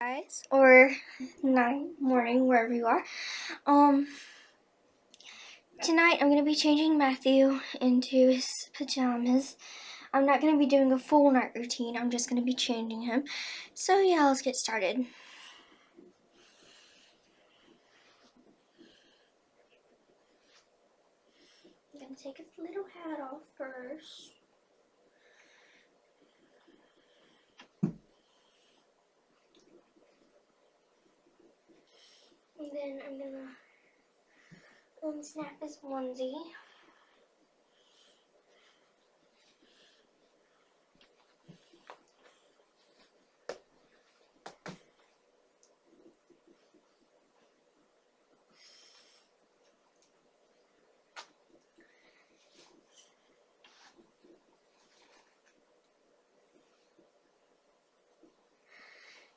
guys or night morning wherever you are. Um tonight i'm to be changing matthew into his pajamas. I'm not to be doing a full night routine i'm just to be changing him. So yeah let's get started. I'm to take his little hat off first Then I'm gonna unsnap this onesie.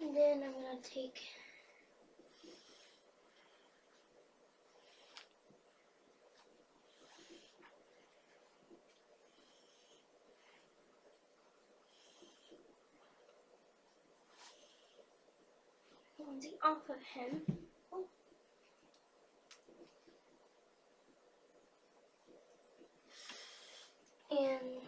And then I'm gonna take onesie off of him. And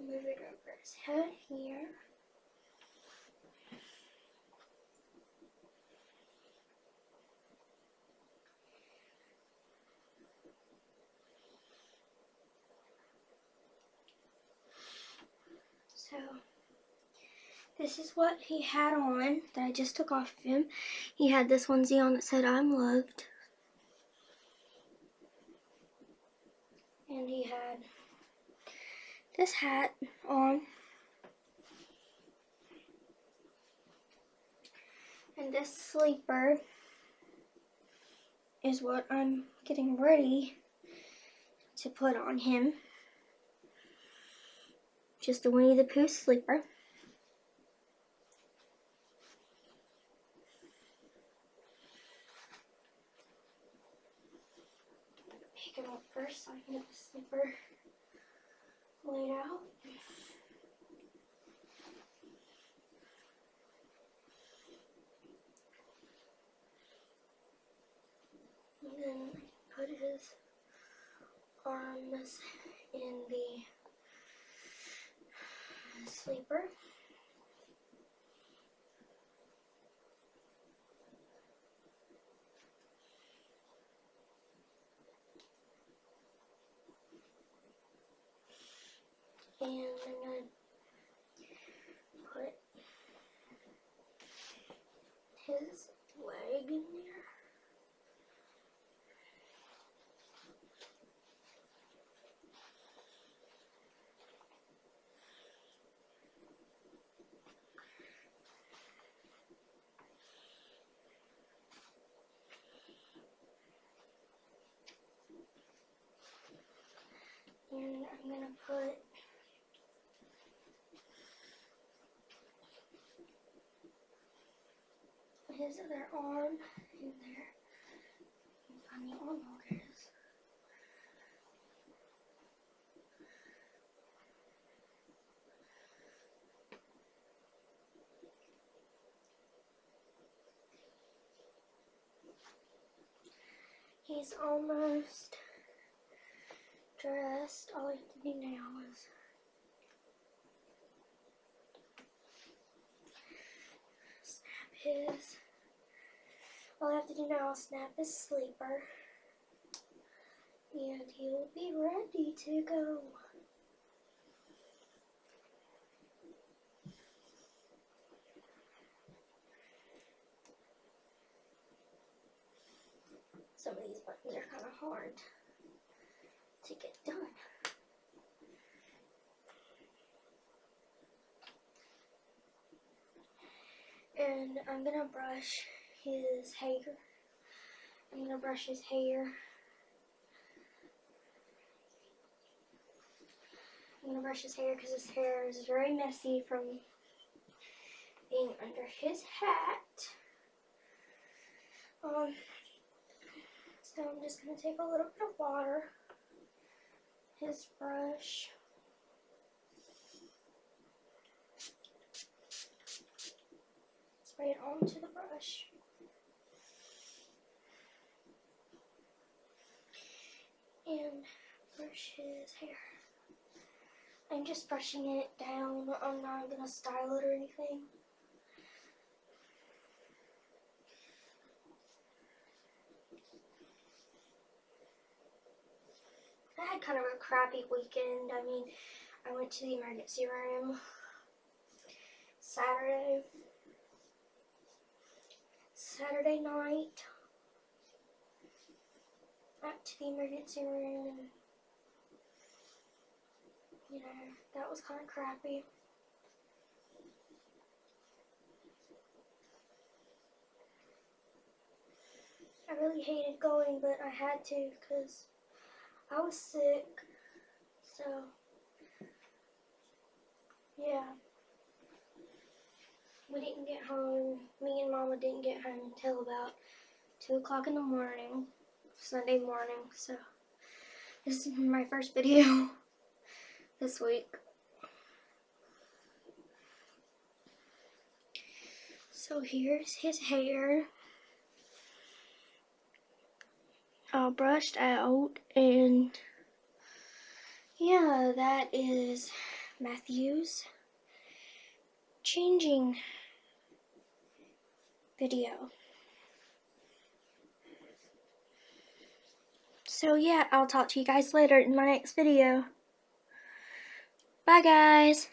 move it over his head here. So this is what he had on that I just took off of him. He had this onesie on that said I'm loved. And he had this hat on. And this sleeper is what I'm getting ready to put on him just a Winnie the Pooh sleeper. First so I can get the sleeper laid out. And then put his arms in the sleeper. And I'm going to put his leg in there. and I'm gonna put his other arm in there. Find the arm is. He's almost dressed. All I have to do now is snap his. All I have to do now is snap his sleeper. And he'll be ready to go. Some of these buttons are kind of hard to get done. And I'm gonna brush his hair. I'm gonna brush his hair. I'm gonna brush his hair because his hair is very messy from being under his hat. Um, So I'm just to take a little bit of water, his brush, spray it onto the brush. And brush his hair. I'm just brushing it down. I'm not going to style it or anything. I had kind of a crappy weekend. I mean, I went to the emergency room Saturday. Saturday night. Back to the emergency room and you know, that was kind of crappy. I really hated going, but I had to because I was sick, so yeah. We didn't get home, me and Mama didn't get home until about 2 o'clock in the morning, Sunday morning, so this is my first video this week. So here's his hair. all brushed out and yeah that is Matthew's changing video. So yeah I'll talk to you guys later in my next video. Bye guys